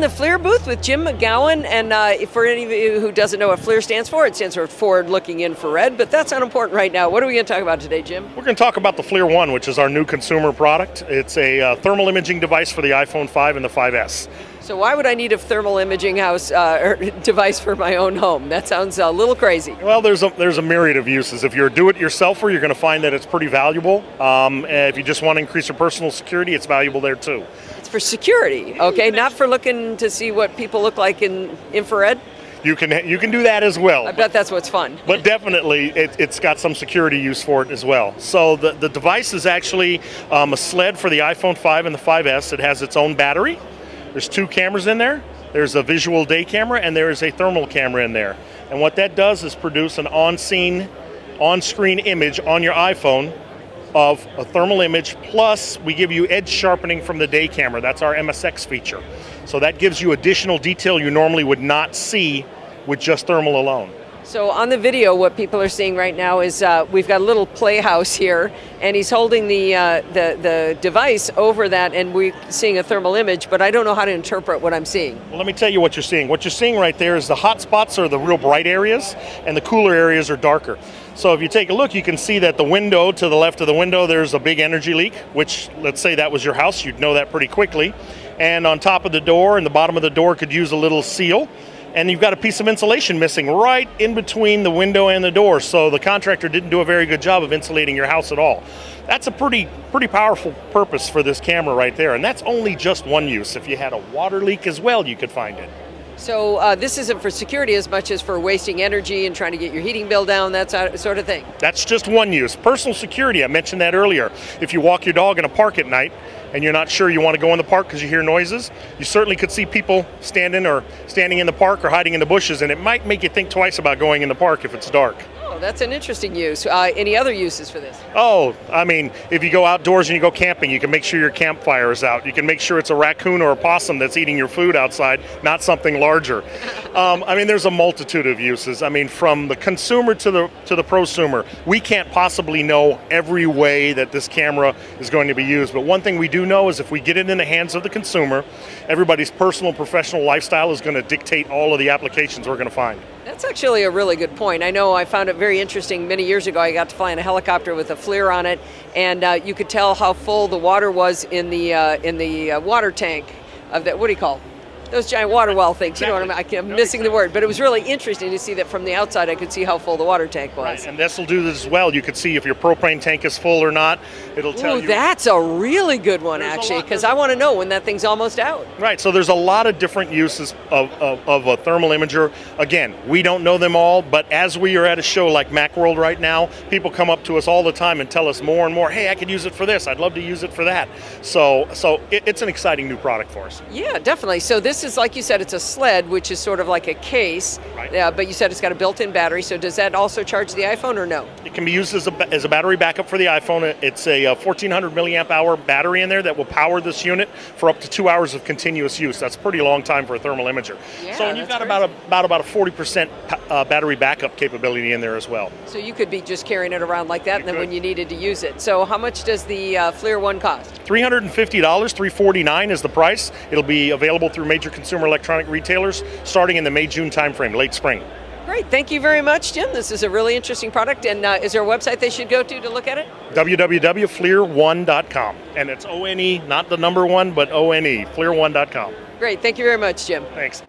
the FLIR booth with Jim McGowan. And uh, for any of you who doesn't know what FLIR stands for, it stands for Forward Looking Infrared, but that's not important right now. What are we going to talk about today, Jim? We're going to talk about the FLIR One, which is our new consumer product. It's a uh, thermal imaging device for the iPhone 5 and the 5S. So why would I need a thermal imaging house uh, device for my own home? That sounds a little crazy. Well, there's a there's a myriad of uses. If you're a do-it-yourselfer, you're going to find that it's pretty valuable. Um, if you just want to increase your personal security, it's valuable there too. For security, okay, not for looking to see what people look like in infrared. You can you can do that as well. I bet that's what's fun. But definitely, it, has got some security use for it as well. So the the device is actually um, a sled for the iPhone 5 and the 5S. It has its own battery. There's two cameras in there. There's a visual day camera and there is a thermal camera in there. And what that does is produce an on-scene, on-screen image on your iPhone of a thermal image, plus we give you edge sharpening from the day camera. That's our MSX feature. So that gives you additional detail you normally would not see with just thermal alone. So on the video, what people are seeing right now is uh, we've got a little playhouse here, and he's holding the, uh, the the device over that, and we're seeing a thermal image. But I don't know how to interpret what I'm seeing. Well, let me tell you what you're seeing. What you're seeing right there is the hot spots are the real bright areas, and the cooler areas are darker. So if you take a look, you can see that the window to the left of the window, there's a big energy leak. Which, let's say that was your house, you'd know that pretty quickly. And on top of the door and the bottom of the door could use a little seal and you've got a piece of insulation missing right in between the window and the door. So the contractor didn't do a very good job of insulating your house at all. That's a pretty pretty powerful purpose for this camera right there, and that's only just one use. If you had a water leak as well, you could find it. So uh, this isn't for security as much as for wasting energy and trying to get your heating bill down, that sort of thing. That's just one use. Personal security, I mentioned that earlier. If you walk your dog in a park at night and you're not sure you want to go in the park because you hear noises, you certainly could see people standing or standing in the park or hiding in the bushes, and it might make you think twice about going in the park if it's dark. Oh, that's an interesting use. Uh, any other uses for this? Oh, I mean, if you go outdoors and you go camping, you can make sure your campfire is out. You can make sure it's a raccoon or a possum that's eating your food outside, not something larger. um, I mean, there's a multitude of uses. I mean, from the consumer to the to the prosumer, we can't possibly know every way that this camera is going to be used. But one thing we do know is if we get it in the hands of the consumer, everybody's personal and professional lifestyle is going to dictate all of the applications we're going to find. That's actually a really good point. I know I found it very interesting. Many years ago, I got to fly in a helicopter with a FLIR on it, and uh, you could tell how full the water was in the uh, in the uh, water tank of that. What do you call? It? Those giant water well things. You know what I mean? I'm missing the word, but it was really interesting to see that from the outside. I could see how full the water tank was. Right, and this will do this as well. You could see if your propane tank is full or not. It'll tell Ooh, you. That's a really good one, actually, because I want to know when that thing's almost out. Right. So there's a lot of different uses of, of, of a thermal imager. Again, we don't know them all, but as we are at a show like MacWorld right now, people come up to us all the time and tell us more and more. Hey, I could use it for this. I'd love to use it for that. So, so it, it's an exciting new product for us. Yeah, definitely. So this is like you said, it's a sled, which is sort of like a case. Right. Yeah, but you said it's got a built-in battery. So does that also charge the iPhone or no? It can be used as a, as a battery backup for the iPhone. It's a, a 1400 milliamp hour battery in there that will power this unit for up to two hours of continuous use. That's a pretty long time for a thermal imager. Yeah, so and you've got crazy. about a, about about a 40% uh, battery backup capability in there as well. So you could be just carrying it around like that, You and then could. when you needed to use it. So how much does the uh, FLIR one cost? $350, 349 is the price. It'll be available through major consumer electronic retailers starting in the May-June timeframe, late spring. Great, thank you very much, Jim. This is a really interesting product. And uh, is there a website they should go to to look at it? www.flirone.com. And it's O-N-E, not the number one, but O-N-E, flirone.com. Great, thank you very much, Jim. Thanks.